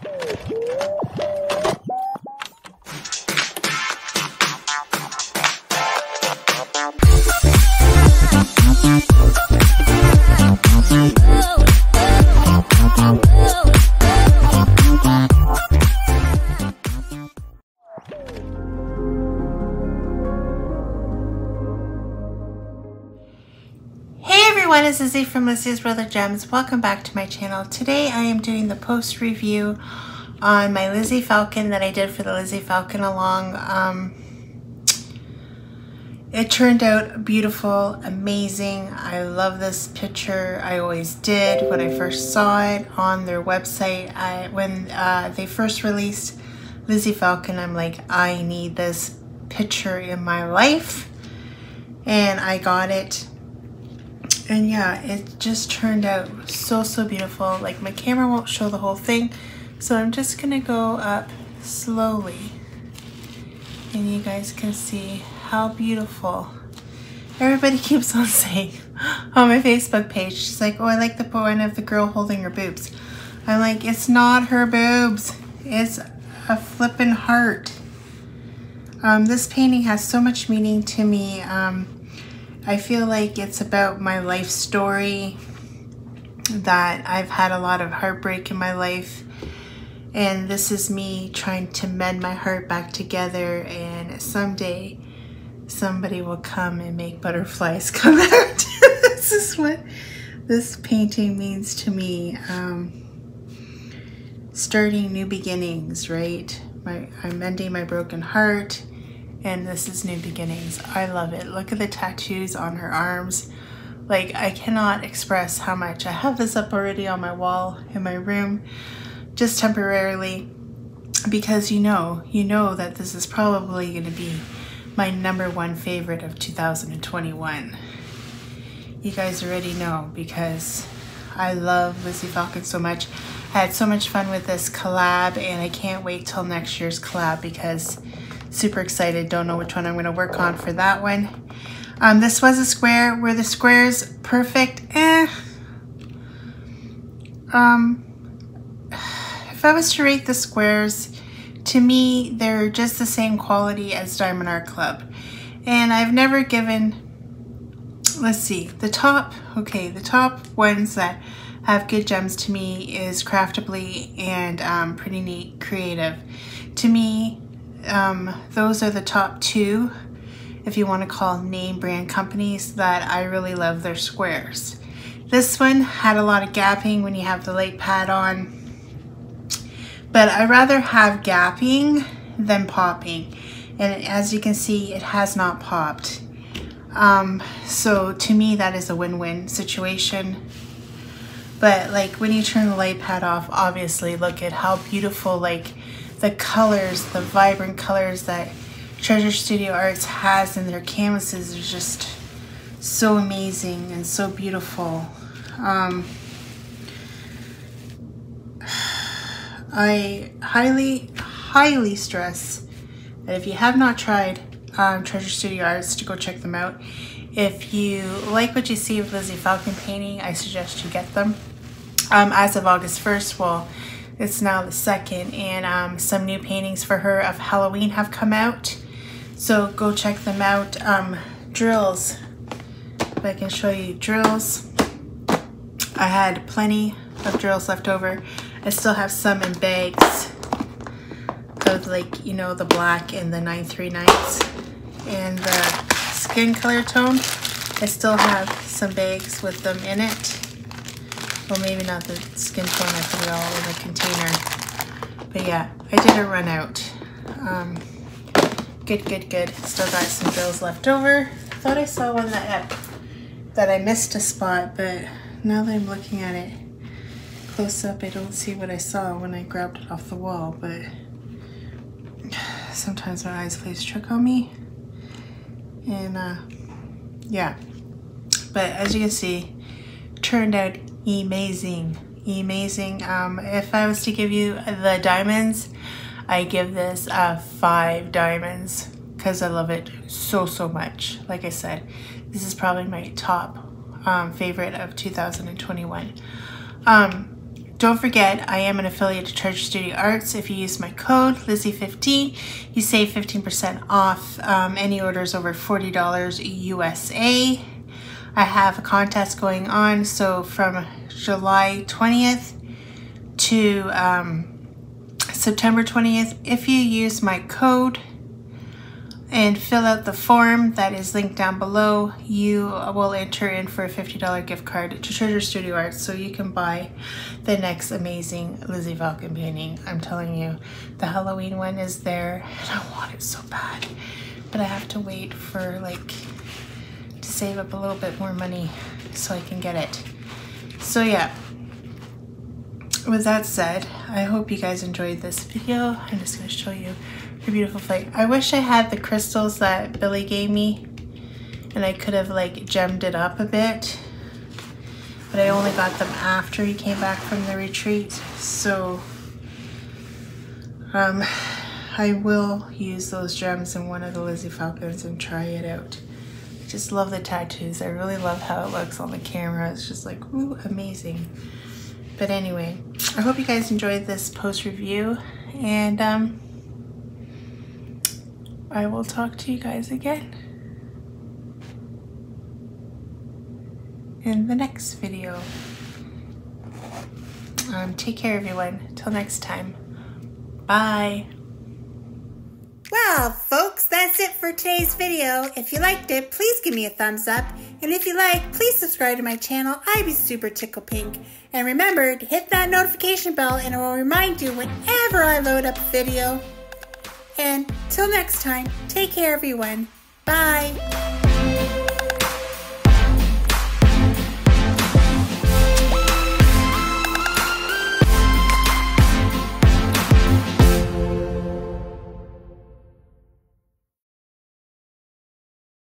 Oh. It's Lizzie from Lizzie's of Gems. Welcome back to my channel. Today I am doing the post review on my Lizzy Falcon that I did for the Lizzy Falcon along. Um, it turned out beautiful, amazing. I love this picture. I always did when I first saw it on their website. I, when uh, they first released Lizzy Falcon, I'm like, I need this picture in my life. And I got it and yeah it just turned out so so beautiful. Like my camera won't show the whole thing so I'm just gonna go up slowly. And you guys can see how beautiful everybody keeps on saying on my Facebook page. She's like oh I like the point of the girl holding her boobs. I'm like it's not her boobs. It's a flippin' heart. Um, this painting has so much meaning to me. Um, I feel like it's about my life story that I've had a lot of heartbreak in my life and this is me trying to mend my heart back together and someday somebody will come and make butterflies come out. this is what this painting means to me. Um, starting new beginnings, right? My, I'm mending my broken heart and this is New Beginnings. I love it. Look at the tattoos on her arms. Like, I cannot express how much. I have this up already on my wall in my room, just temporarily, because you know, you know that this is probably going to be my number one favorite of 2021. You guys already know because I love Lizzy Falcon so much. I had so much fun with this collab and I can't wait till next year's collab because super excited. Don't know which one I'm going to work on for that one. Um, this was a square. Were the squares perfect? Eh. Um, if I was to rate the squares, to me, they're just the same quality as Diamond Art Club. And I've never given, let's see, the top, okay, the top ones that have good gems to me is Craftibly and um, Pretty Neat Creative. To me, um, those are the top two, if you want to call name brand companies, that I really love their squares. This one had a lot of gapping when you have the light pad on, but I rather have gapping than popping. And as you can see, it has not popped. Um, so to me, that is a win-win situation. But like when you turn the light pad off, obviously look at how beautiful like the colors, the vibrant colors that Treasure Studio Arts has in their canvases are just so amazing and so beautiful. Um, I highly, highly stress that if you have not tried um, Treasure Studio Arts to go check them out. If you like what you see with Lizzy Falcon painting, I suggest you get them. Um, as of August 1st, well, it's now the second and um, some new paintings for her of Halloween have come out. So go check them out. Um, drills, if I can show you drills. I had plenty of drills left over. I still have some in bags of like, you know, the black and the 939s and the skin color tone. I still have some bags with them in it. Well, maybe not the skin tone. I put it all in the container. But yeah, I did a run out. Um, good, good, good. Still got some bills left over. Thought I saw one that that I missed a spot, but now that I'm looking at it close up, I don't see what I saw when I grabbed it off the wall, but sometimes my eyes plays trick on me. And uh, yeah, but as you can see, turned out amazing amazing um, if I was to give you the diamonds I give this uh, five diamonds because I love it so so much like I said this is probably my top um, favorite of 2021 um, don't forget, I am an affiliate of Treasure Studio Arts. If you use my code Lizzie15, you save 15% off um, any orders over $40 USA. I have a contest going on, so from July 20th to um, September 20th, if you use my code and fill out the form that is linked down below, you will enter in for a $50 gift card to Treasure Studio Arts so you can buy the next amazing Lizzy Falcon painting. I'm telling you, the Halloween one is there and I want it so bad, but I have to wait for like save up a little bit more money so I can get it. So yeah, with that said, I hope you guys enjoyed this video. I'm just gonna show you her beautiful flake. I wish I had the crystals that Billy gave me and I could have like gemmed it up a bit, but I only got them after he came back from the retreat. So um, I will use those gems in one of the Lizzy Falcons and try it out. Just love the tattoos. I really love how it looks on the camera. It's just like, ooh, amazing. But anyway, I hope you guys enjoyed this post review and um, I will talk to you guys again in the next video. Um, take care everyone. Till next time. Bye. Well, folks, that's it for today's video. If you liked it, please give me a thumbs up. And if you like, please subscribe to my channel. I'd be super tickle pink. And remember to hit that notification bell and it will remind you whenever I load up a video. And till next time, take care everyone. Bye.